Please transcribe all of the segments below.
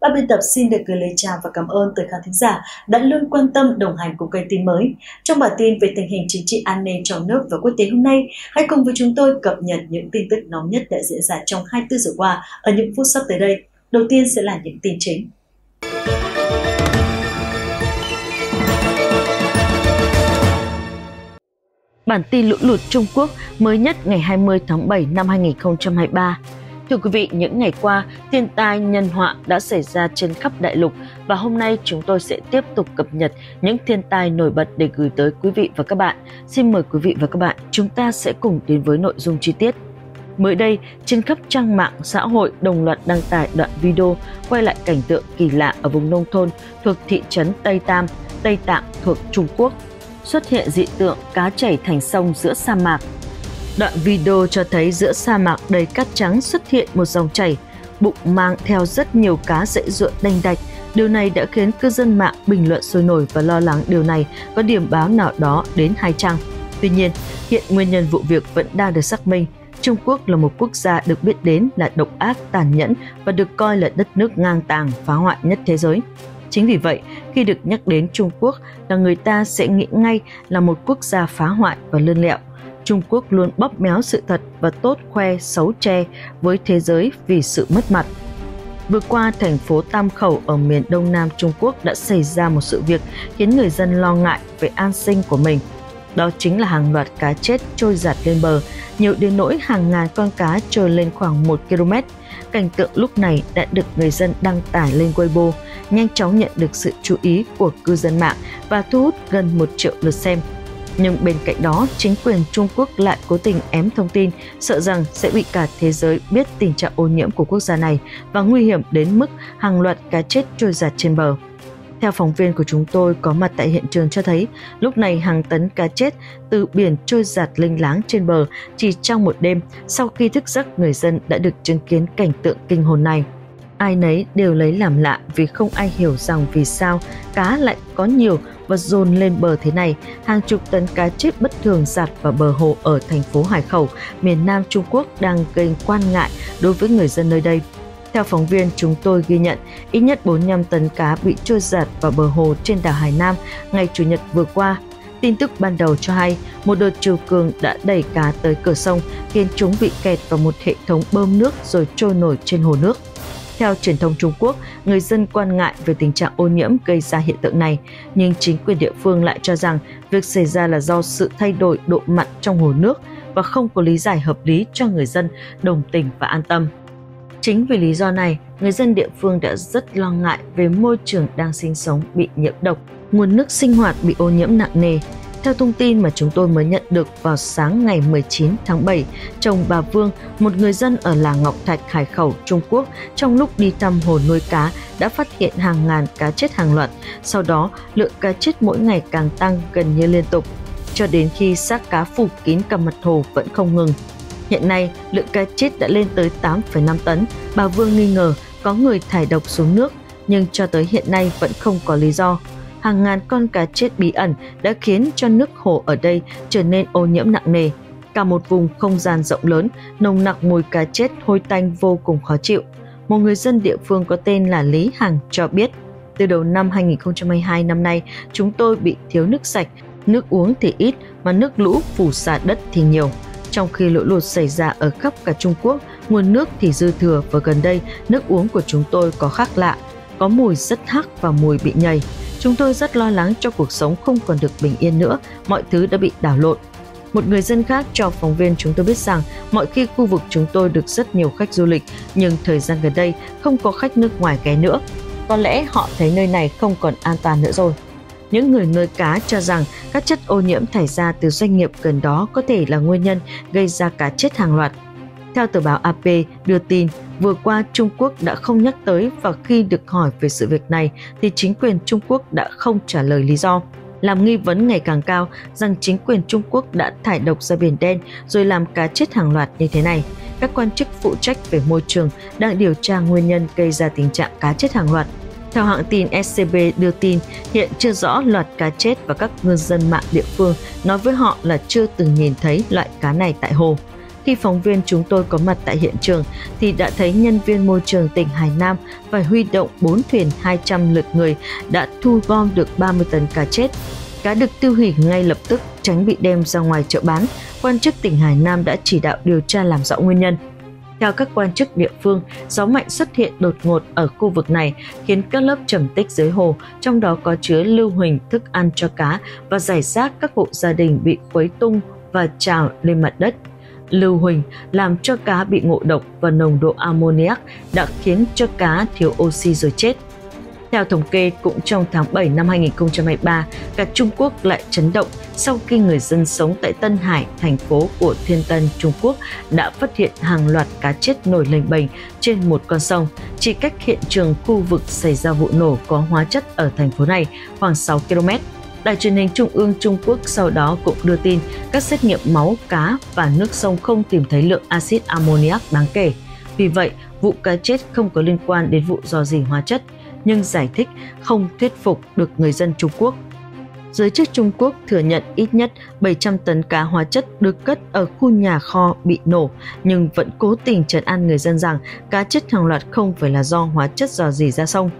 Ban biên tập xin được gửi lời chào và cảm ơn tới khán thính giả đã luôn quan tâm đồng hành cùng kênh tin mới. Trong bản tin về tình hình chính trị an ninh trong nước và quốc tế hôm nay, hãy cùng với chúng tôi cập nhật những tin tức nóng nhất đã diễn ra trong 24 giờ qua ở những phút sắp tới đây. Đầu tiên sẽ là những tin chính. Bản tin lũ lụt Trung Quốc mới nhất ngày 20 tháng 7 năm 2023 Thưa quý vị, những ngày qua, thiên tai nhân họa đã xảy ra trên khắp đại lục và hôm nay chúng tôi sẽ tiếp tục cập nhật những thiên tai nổi bật để gửi tới quý vị và các bạn. Xin mời quý vị và các bạn, chúng ta sẽ cùng đến với nội dung chi tiết. Mới đây, trên khắp trang mạng xã hội đồng loạt đăng tải đoạn video quay lại cảnh tượng kỳ lạ ở vùng nông thôn thuộc thị trấn Tây Tam, Tây Tạng thuộc Trung Quốc. Xuất hiện dị tượng cá chảy thành sông giữa sa mạc Đoạn video cho thấy giữa sa mạc đầy cát trắng xuất hiện một dòng chảy, bụng mang theo rất nhiều cá dễ ruộng đanh đạch. Điều này đã khiến cư dân mạng bình luận sôi nổi và lo lắng điều này có điểm báo nào đó đến hai trang. Tuy nhiên, hiện nguyên nhân vụ việc vẫn đang được xác minh. Trung Quốc là một quốc gia được biết đến là độc ác, tàn nhẫn và được coi là đất nước ngang tàng, phá hoại nhất thế giới. Chính vì vậy, khi được nhắc đến Trung Quốc là người ta sẽ nghĩ ngay là một quốc gia phá hoại và lươn lẹo Trung Quốc luôn bóp méo sự thật và tốt khoe xấu che với thế giới vì sự mất mặt. Vừa qua, thành phố Tam Khẩu ở miền đông nam Trung Quốc đã xảy ra một sự việc khiến người dân lo ngại về an sinh của mình. Đó chính là hàng loạt cá chết trôi giạt lên bờ, nhiều đến nỗi hàng ngàn con cá trôi lên khoảng 1 km. Cảnh tượng lúc này đã được người dân đăng tải lên Weibo, nhanh chóng nhận được sự chú ý của cư dân mạng và thu hút gần 1 triệu lượt xem. Nhưng bên cạnh đó, chính quyền Trung Quốc lại cố tình ém thông tin, sợ rằng sẽ bị cả thế giới biết tình trạng ô nhiễm của quốc gia này và nguy hiểm đến mức hàng loạt cá chết trôi giạt trên bờ. Theo phóng viên của chúng tôi có mặt tại hiện trường cho thấy, lúc này hàng tấn cá chết từ biển trôi giạt linh láng trên bờ chỉ trong một đêm sau khi thức giấc người dân đã được chứng kiến cảnh tượng kinh hồn này. Ai nấy đều lấy làm lạ vì không ai hiểu rằng vì sao cá lại có nhiều và dồn lên bờ thế này, hàng chục tấn cá chết bất thường giạt vào bờ hồ ở thành phố Hải Khẩu, miền Nam Trung Quốc đang gây quan ngại đối với người dân nơi đây. Theo phóng viên, chúng tôi ghi nhận ít nhất 45 tấn cá bị trôi giạt vào bờ hồ trên đảo Hải Nam ngày Chủ nhật vừa qua. Tin tức ban đầu cho hay, một đợt chiều cường đã đẩy cá tới cửa sông, khiến chúng bị kẹt vào một hệ thống bơm nước rồi trôi nổi trên hồ nước. Theo truyền thông Trung Quốc, người dân quan ngại về tình trạng ô nhiễm gây ra hiện tượng này, nhưng chính quyền địa phương lại cho rằng việc xảy ra là do sự thay đổi độ mặn trong hồ nước và không có lý giải hợp lý cho người dân đồng tình và an tâm. Chính vì lý do này, người dân địa phương đã rất lo ngại về môi trường đang sinh sống bị nhiễm độc, nguồn nước sinh hoạt bị ô nhiễm nặng nề, theo thông tin mà chúng tôi mới nhận được vào sáng ngày 19 tháng 7, chồng bà Vương, một người dân ở làng Ngọc Thạch, Hải Khẩu, Trung Quốc, trong lúc đi thăm hồ nuôi cá đã phát hiện hàng ngàn cá chết hàng loạt. Sau đó, lượng cá chết mỗi ngày càng tăng gần như liên tục, cho đến khi xác cá phủ kín cả mặt hồ vẫn không ngừng. Hiện nay, lượng cá chết đã lên tới 8,5 tấn. Bà Vương nghi ngờ có người thải độc xuống nước, nhưng cho tới hiện nay vẫn không có lý do hàng ngàn con cá chết bí ẩn đã khiến cho nước hồ ở đây trở nên ô nhiễm nặng nề. Cả một vùng không gian rộng lớn, nồng nặc mùi cá chết hôi tanh vô cùng khó chịu. Một người dân địa phương có tên là Lý Hằng cho biết, từ đầu năm 2022 năm nay, chúng tôi bị thiếu nước sạch, nước uống thì ít mà nước lũ phủ xả đất thì nhiều. Trong khi lũ lụt xảy ra ở khắp cả Trung Quốc, nguồn nước thì dư thừa và gần đây nước uống của chúng tôi có khác lạ, có mùi rất hắc và mùi bị nhầy. Chúng tôi rất lo lắng cho cuộc sống không còn được bình yên nữa, mọi thứ đã bị đảo lộn. Một người dân khác cho phóng viên chúng tôi biết rằng mọi khi khu vực chúng tôi được rất nhiều khách du lịch, nhưng thời gian gần đây không có khách nước ngoài ghé nữa. Có lẽ họ thấy nơi này không còn an toàn nữa rồi. Những người nuôi cá cho rằng các chất ô nhiễm thải ra từ doanh nghiệp gần đó có thể là nguyên nhân gây ra cá chết hàng loạt. Theo tờ báo AP đưa tin, Vừa qua, Trung Quốc đã không nhắc tới và khi được hỏi về sự việc này thì chính quyền Trung Quốc đã không trả lời lý do. Làm nghi vấn ngày càng cao rằng chính quyền Trung Quốc đã thải độc ra Biển Đen rồi làm cá chết hàng loạt như thế này. Các quan chức phụ trách về môi trường đang điều tra nguyên nhân gây ra tình trạng cá chết hàng loạt. Theo hãng tin SCB đưa tin, hiện chưa rõ loạt cá chết và các ngư dân mạng địa phương nói với họ là chưa từng nhìn thấy loại cá này tại hồ. Khi phóng viên chúng tôi có mặt tại hiện trường thì đã thấy nhân viên môi trường tỉnh Hải Nam phải huy động 4 thuyền 200 lượt người đã thu gom được 30 tấn cá chết. Cá được tiêu hủy ngay lập tức tránh bị đem ra ngoài chợ bán. Quan chức tỉnh Hải Nam đã chỉ đạo điều tra làm rõ nguyên nhân. Theo các quan chức địa phương, gió mạnh xuất hiện đột ngột ở khu vực này khiến các lớp trầm tích dưới hồ, trong đó có chứa lưu huỳnh thức ăn cho cá và giải rác các hộ gia đình bị khuấy tung và trào lên mặt đất. Lưu huỳnh làm cho cá bị ngộ độc và nồng độ ammoniac đã khiến cho cá thiếu oxy rồi chết. Theo thống kê, cũng trong tháng 7 năm 2023, cả Trung Quốc lại chấn động sau khi người dân sống tại Tân Hải, thành phố của Thiên Tân, Trung Quốc đã phát hiện hàng loạt cá chết nổi lềnh bềnh trên một con sông, chỉ cách hiện trường khu vực xảy ra vụ nổ có hóa chất ở thành phố này khoảng 6 km. Đài truyền hình Trung ương Trung Quốc sau đó cũng đưa tin các xét nghiệm máu, cá và nước sông không tìm thấy lượng axit ammoniac đáng kể. Vì vậy, vụ cá chết không có liên quan đến vụ dò dỉ hóa chất – nhưng giải thích không thuyết phục được người dân Trung Quốc. Giới chức Trung Quốc thừa nhận ít nhất 700 tấn cá hóa chất được cất ở khu nhà kho bị nổ, nhưng vẫn cố tình trấn an người dân rằng cá chết hàng loạt không phải là do hóa chất dò dỉ ra sông.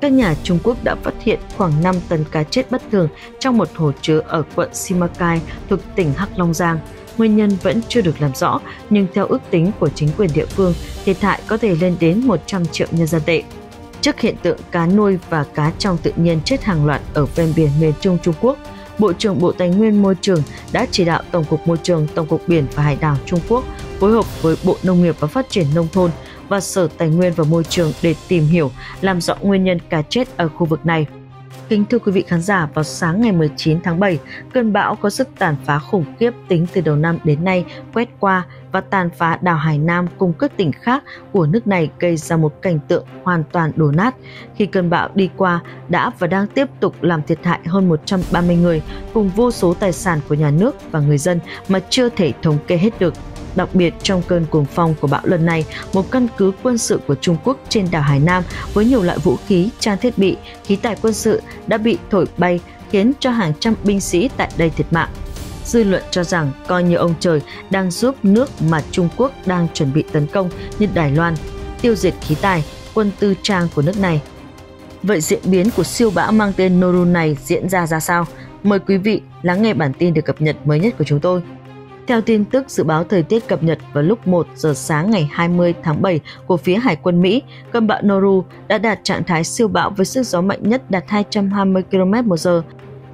Các nhà Trung Quốc đã phát hiện khoảng 5 tấn cá chết bất thường trong một hồ chứa ở quận Simacai thuộc tỉnh Hắc Long Giang. Nguyên nhân vẫn chưa được làm rõ, nhưng theo ước tính của chính quyền địa phương, thiệt hại có thể lên đến 100 triệu nhân dân tệ trước hiện tượng cá nuôi và cá trong tự nhiên chết hàng loạt ở ven biển miền Trung Trung Quốc, Bộ trưởng Bộ Tài nguyên Môi trường đã chỉ đạo Tổng cục Môi trường, Tổng cục Biển và Hải đảo Trung Quốc phối hợp với Bộ Nông nghiệp và Phát triển Nông thôn và Sở Tài nguyên và Môi trường để tìm hiểu, làm rõ nguyên nhân cá chết ở khu vực này. Kính thưa quý vị khán giả, vào sáng ngày 19 tháng 7, cơn bão có sức tàn phá khủng khiếp tính từ đầu năm đến nay quét qua và tàn phá đảo Hải Nam cùng các tỉnh khác của nước này gây ra một cảnh tượng hoàn toàn đổ nát. Khi cơn bão đi qua, đã và đang tiếp tục làm thiệt hại hơn 130 người cùng vô số tài sản của nhà nước và người dân mà chưa thể thống kê hết được. Đặc biệt trong cơn cuồng phong của bão lần này, một căn cứ quân sự của Trung Quốc trên đảo Hải Nam với nhiều loại vũ khí, trang thiết bị, khí tài quân sự đã bị thổi bay khiến cho hàng trăm binh sĩ tại đây thiệt mạng. Dư luận cho rằng coi như ông trời đang giúp nước mà Trung Quốc đang chuẩn bị tấn công như Đài Loan, tiêu diệt khí tài, quân tư trang của nước này. Vậy diễn biến của siêu bão mang tên Noru này diễn ra ra sao? Mời quý vị lắng nghe bản tin được cập nhật mới nhất của chúng tôi. Theo tin tức dự báo thời tiết cập nhật vào lúc 1 giờ sáng ngày 20 tháng 7 của phía Hải quân Mỹ, cơn bão Noru đã đạt trạng thái siêu bão với sức gió mạnh nhất đạt 220 km/h,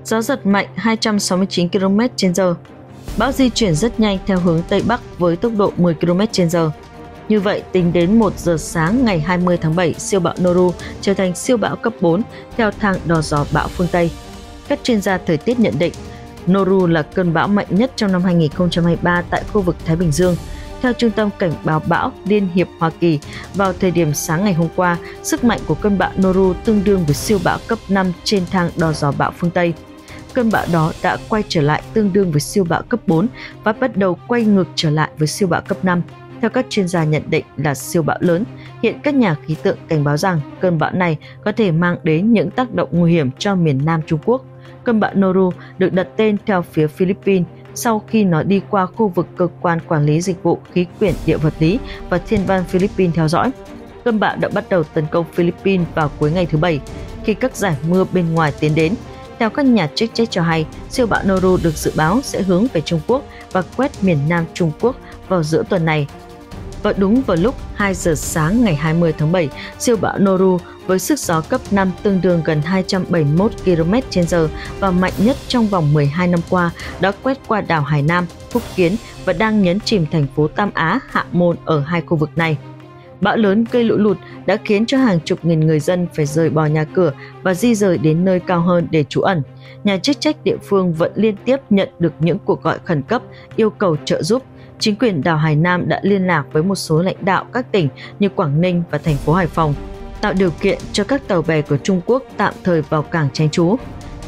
gió giật mạnh 269 km/h. Bão di chuyển rất nhanh theo hướng Tây Bắc với tốc độ 10 km/h. Như vậy, tính đến 1 giờ sáng ngày 20 tháng 7, siêu bão Noru trở thành siêu bão cấp 4 theo thang đo gió bão phương Tây. Các chuyên gia thời tiết nhận định Noru là cơn bão mạnh nhất trong năm 2023 tại khu vực Thái Bình Dương. Theo Trung tâm Cảnh báo bão Liên hiệp Hoa Kỳ, vào thời điểm sáng ngày hôm qua, sức mạnh của cơn bão Noru tương đương với siêu bão cấp 5 trên thang đo gió bão phương Tây. Cơn bão đó đã quay trở lại tương đương với siêu bão cấp 4 và bắt đầu quay ngược trở lại với siêu bão cấp 5. Theo các chuyên gia nhận định là siêu bão lớn, hiện các nhà khí tượng cảnh báo rằng cơn bão này có thể mang đến những tác động nguy hiểm cho miền Nam Trung Quốc Cơn bão Noru được đặt tên theo phía Philippines sau khi nó đi qua khu vực cơ quan quản lý dịch vụ khí quyển địa vật lý và thiên văn Philippines theo dõi. Cơn bão đã bắt đầu tấn công Philippines vào cuối ngày thứ Bảy khi các giải mưa bên ngoài tiến đến. Theo các nhà chức trách cho hay, siêu bão Noru được dự báo sẽ hướng về Trung Quốc và quét miền Nam Trung Quốc vào giữa tuần này. Và đúng vào lúc 2 giờ sáng ngày 20 tháng 7, siêu bão Noru với sức gió cấp 5 tương đương gần 271 km/h và mạnh nhất trong vòng 12 năm qua đã quét qua đảo Hải Nam, Phúc Kiến và đang nhấn chìm thành phố Tam Á, Hạ Môn ở hai khu vực này. Bão lớn gây lũ lụt đã khiến cho hàng chục nghìn người dân phải rời bỏ nhà cửa và di rời đến nơi cao hơn để trú ẩn. Nhà chức trách địa phương vẫn liên tiếp nhận được những cuộc gọi khẩn cấp yêu cầu trợ giúp. Chính quyền đảo Hải Nam đã liên lạc với một số lãnh đạo các tỉnh như Quảng Ninh và thành phố Hải Phòng tạo điều kiện cho các tàu bè của Trung Quốc tạm thời vào cảng tránh trú.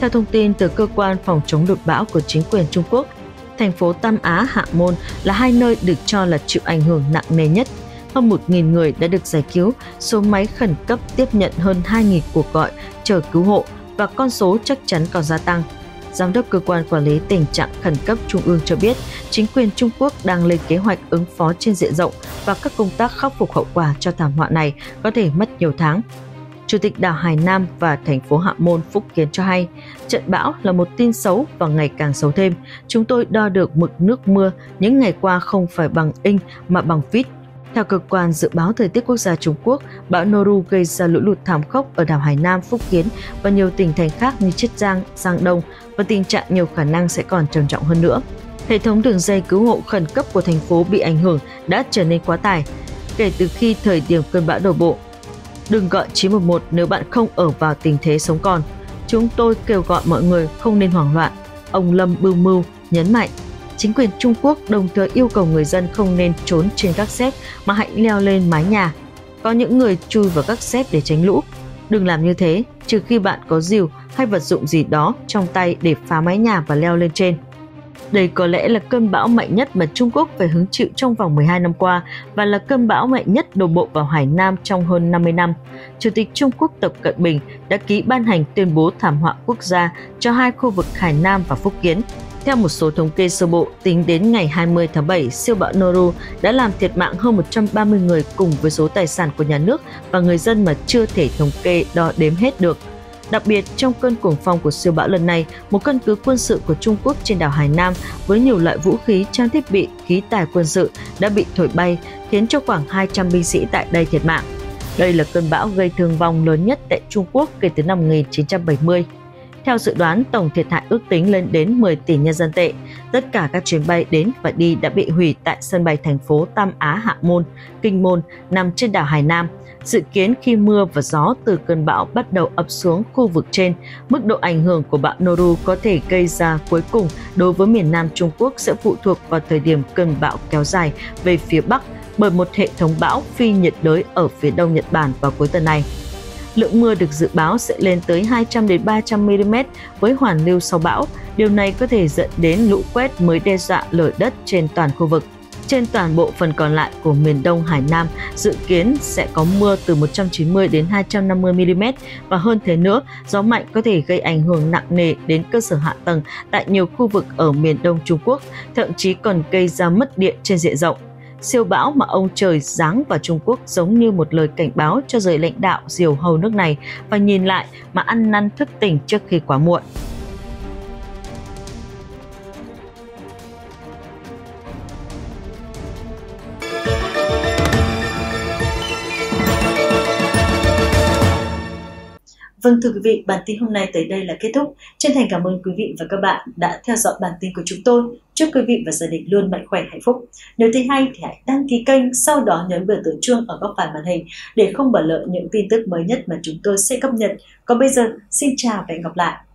Theo thông tin từ cơ quan phòng chống lụt bão của chính quyền Trung Quốc, thành phố Tam Á, Hạ Môn là hai nơi được cho là chịu ảnh hưởng nặng nề nhất. Hơn 1.000 người đã được giải cứu, số máy khẩn cấp tiếp nhận hơn 2.000 cuộc gọi chờ cứu hộ và con số chắc chắn còn gia tăng. Giám đốc Cơ quan Quản lý Tình trạng Khẩn cấp Trung ương cho biết, chính quyền Trung Quốc đang lên kế hoạch ứng phó trên diện rộng và các công tác khắc phục hậu quả cho thảm họa này có thể mất nhiều tháng. Chủ tịch đảo Hải Nam và thành phố Hạ Môn Phúc Kiến cho hay, trận bão là một tin xấu và ngày càng xấu thêm. Chúng tôi đo được mực nước mưa những ngày qua không phải bằng inch mà bằng feet theo cơ quan dự báo thời tiết quốc gia Trung Quốc, bão Noru gây ra lũ lụt thảm khốc ở đảo Hải Nam, Phúc Kiến và nhiều tỉnh thành khác như Chiết Giang, Giang Đông và tình trạng nhiều khả năng sẽ còn trầm trọng hơn nữa. Hệ thống đường dây cứu hộ khẩn cấp của thành phố bị ảnh hưởng đã trở nên quá tải kể từ khi thời điểm cơn bão đổ bộ. Đừng gọi 911 nếu bạn không ở vào tình thế sống còn. Chúng tôi kêu gọi mọi người không nên hoảng loạn. Ông Lâm Bưu Mưu nhấn mạnh chính quyền Trung Quốc đồng thời yêu cầu người dân không nên trốn trên các xếp mà hãy leo lên mái nhà. Có những người chui vào các xếp để tránh lũ. Đừng làm như thế, trừ khi bạn có rìu hay vật dụng gì đó trong tay để phá mái nhà và leo lên trên. Đây có lẽ là cơn bão mạnh nhất mà Trung Quốc phải hứng chịu trong vòng 12 năm qua và là cơn bão mạnh nhất đổ bộ vào Hải Nam trong hơn 50 năm. Chủ tịch Trung Quốc Tập Cận Bình đã ký ban hành tuyên bố thảm họa quốc gia cho hai khu vực Hải Nam và Phúc Kiến theo một số thống kê sơ bộ, tính đến ngày 20 tháng 7, siêu bão Noru đã làm thiệt mạng hơn 130 người cùng với số tài sản của nhà nước và người dân mà chưa thể thống kê đo đếm hết được. Đặc biệt, trong cơn cuồng phong của siêu bão lần này, một căn cứ quân sự của Trung Quốc trên đảo Hải Nam với nhiều loại vũ khí, trang thiết bị, khí tài quân sự đã bị thổi bay, khiến cho khoảng 200 binh sĩ tại đây thiệt mạng. Đây là cơn bão gây thương vong lớn nhất tại Trung Quốc kể từ năm 1970. Theo dự đoán, tổng thiệt hại ước tính lên đến 10 tỷ nhân dân tệ. Tất cả các chuyến bay đến và đi đã bị hủy tại sân bay thành phố Tam Á Hạ Môn, Kinh Môn nằm trên đảo Hải Nam. Dự kiến khi mưa và gió từ cơn bão bắt đầu ập xuống khu vực trên, mức độ ảnh hưởng của bão Noru có thể gây ra cuối cùng đối với miền Nam Trung Quốc sẽ phụ thuộc vào thời điểm cơn bão kéo dài về phía Bắc bởi một hệ thống bão phi nhiệt đới ở phía đông Nhật Bản vào cuối tuần này lượng mưa được dự báo sẽ lên tới 200 đến 300 mm với hoàn lưu sau bão. Điều này có thể dẫn đến lũ quét mới đe dọa lở đất trên toàn khu vực. Trên toàn bộ phần còn lại của miền Đông Hải Nam dự kiến sẽ có mưa từ 190 đến 250 mm và hơn thế nữa, gió mạnh có thể gây ảnh hưởng nặng nề đến cơ sở hạ tầng tại nhiều khu vực ở miền Đông Trung Quốc, thậm chí còn gây ra mất điện trên diện rộng. Siêu bão mà ông trời giáng vào Trung Quốc giống như một lời cảnh báo cho giới lãnh đạo diều hầu nước này và nhìn lại mà ăn năn thức tỉnh trước khi quá muộn. Vâng thưa quý vị, bản tin hôm nay tới đây là kết thúc. Chân thành cảm ơn quý vị và các bạn đã theo dõi bản tin của chúng tôi. Chúc quý vị và gia đình luôn mạnh khỏe hạnh phúc. Nếu thấy hay thì hãy đăng ký kênh, sau đó nhấn biểu tượng chuông ở góc phải màn hình để không bỏ lỡ những tin tức mới nhất mà chúng tôi sẽ cập nhật. Còn bây giờ, xin chào và hẹn gặp lại.